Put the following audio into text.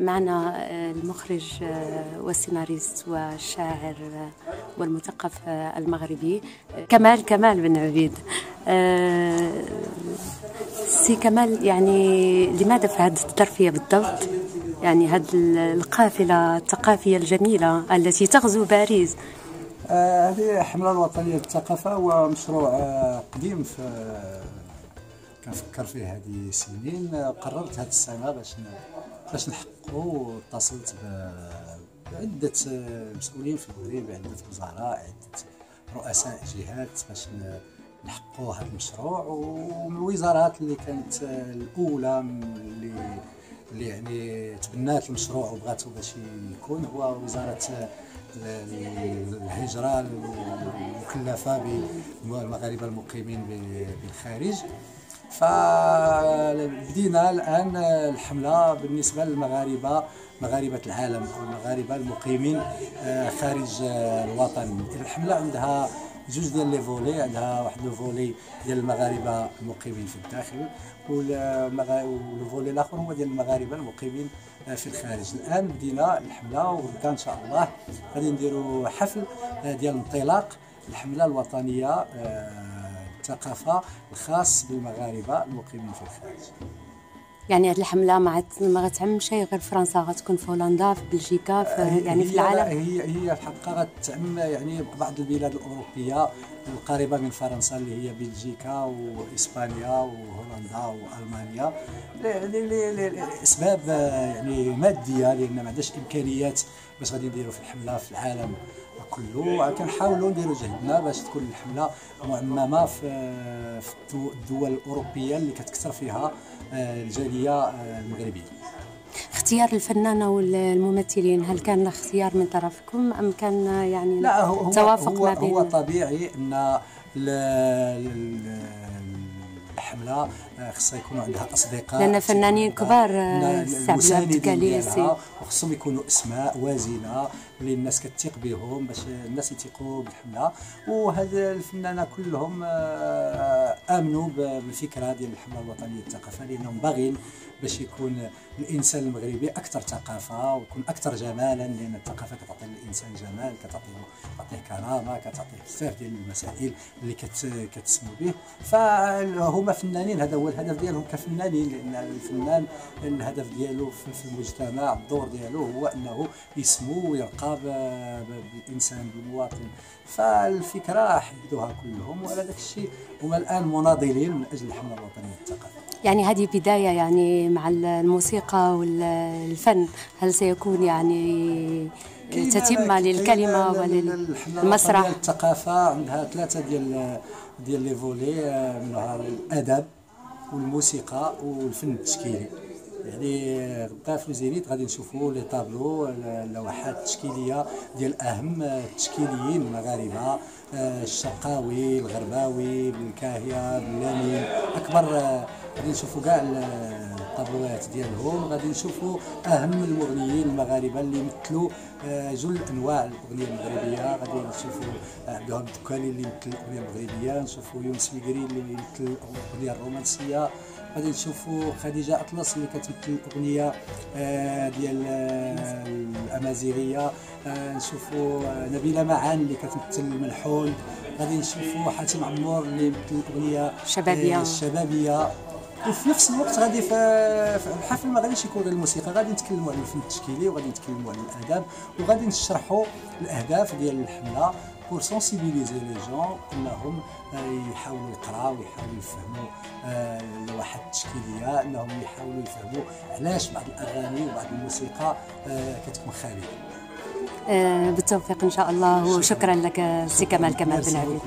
معنا آه، المخرج آه، والسيناريست والشاعر آه، والمثقف المغربي كمال كمال بن عبيد. سي كمال يعني لماذا في هذه الظرفية بالضبط؟ يعني هذه القافلة الثقافية الجميلة التي تغزو باريس. هذه حملة الوطنية للثقافة هو مشروع آه، قديم في كنفكر فيه هذه السنين. آه، قررت هذه السنة باش باش اتصلت ب- بعدة مسؤولين في المغرب عدة وزراء عدة رؤساء جهات باش نحققوا هذا المشروع. ومن الوزارات اللي كانت الأولى من اللي اللي يعني تبنات المشروع وبغاتو باش يكون هو وزارة آه، ال- الهجرة المكلفة بالمغاربة المقيمين بالخارج. فبدينا الآن الحملة بالنسبة للمغاربة مغاربة العالم أو المغاربة المقيمين آه، خارج آه، الوطن. الحملة عندها جوج ديال les volets عندها واحد le volet ديال المغاربة المقيمين في الداخل والمغا- وال volet الآخر هو ديال المغاربة المقيمين آه، في الخارج. الآن بدينا الحملة وغدا إن شاء الله غادي نديروا حفل ديال انطلاق الحملة الوطنية الثقافة الخاص بالمغاربة المقيمين في الخارج. يعني هذه الحملة ما ما غتعمش غير فرنسا غتكون في هولندا في بلجيكا في يعني في العالم. هي هي الحقيقة غتعم يعني بعض البلاد الأوروبية القريبة من فرنسا اللي هي بلجيكا وإسبانيا وهولندا وألمانيا. لأسباب يعني مادية لأن ما عندناش إمكانيات باش غادي نديروا في الحملة في العالم كله. كنحاولوا نديروا جهدنا باش تكون الحملة معممه في في الدو- الدول الأوروبية اللي كتكثر فيها آه، الجاليه آه، المغربية. اختيار الفنانة والممثلين هل كان اختيار من طرفكم أم كان يعني لا هو توافق هو, ما بين هو طبيعي أن الحمله آه، خصها يكونوا عندها أصدقاء لأن فنانين كبار، آه، عبد. ديالها، وخصهم يكونوا أسماء وازنة اللي الناس كتثق بهم باش الناس يثقوا بالحملة وهاد الفنانة كلهم آه، آمنوا بالفكرة ديال الحملة الوطنية للثقافة لأنهم باغيين باش يكون الإنسان المغربي أكثر ثقافة ويكون أكثر جمالا لأن الثقافة كتعطي للانسان جمال كتعطيه كتعطيه كرامة كتعطيه بزاف ديال المسائل اللي كت كتسمو به فهما فنانين هذا هو الهدف ديالهم كفنانين لأن الفنان الهدف ديالو في المجتمع الدور ديالو هو أنه يسمو ويرقى بالانسان بالمواطن. فالفكرة حدوها كلهم وعلى ذاك الشيء هما الآن مناضلين من أجل الحملة الوطنية للثقافه يعني هذه بداية يعني مع الموسيقى والفن. هل سيكون يعني تتمة للكلمة وللمسرح الثقافة عندها ثلاثة ديال ديال les volets آه، منها الأدب والموسيقى والفن التشكيلي. يعني غدا في الجزيريت غادي نشوفوا les tableaux اللوحات التشكيلية ديال أهم التشكيليين المغاربة آه، الشرقاوي الغرباوي بالكاهيه باللامين أكبر آه، غادي نشوفوا كاع الطابلوات ديالهم. غادي نشوفوا أهم المغنيين المغاربه اللي يمثلوا آه، جل أنواع الأغنية المغربية. غادي نشوفوا آه، عبد الوهاب الدكاني اللي يمثل الأغنية المغربية. نشوفوا يونس ميغري اللي يمثل الأغنية الرومانسية. غادي نشوفوا خديجة أطلس اللي كتمثل الأغنية آه، ديال الأمازيغية. نشوفوا نبيلة معان اللي كتمثل الملحون. غادي نشوفوا حاتم عمور اللي يمثل الأغنية شبابية. آه، الشبابية. وفي نفس الوقت غادي في الحفل ما غاديش يكون غير الموسيقى غادي نتكلموا على الفن التشكيلي وغادي نتكلموا على الاداب وغادي نشرحوا الأهداف ديال الحملة pour sensibiliser les jeunes إنهم آه، يحاولوا يقراوا ويحاولوا يفهموا آه، اللوحات التشكيليه إنهم يحاولوا يفهموا علاش بعض الأغاني وبعض الموسيقى آه، كتكون خاليه آه، بالتوفيق إن شاء الله وشكرا لك سي كمال كمال بن عبيد.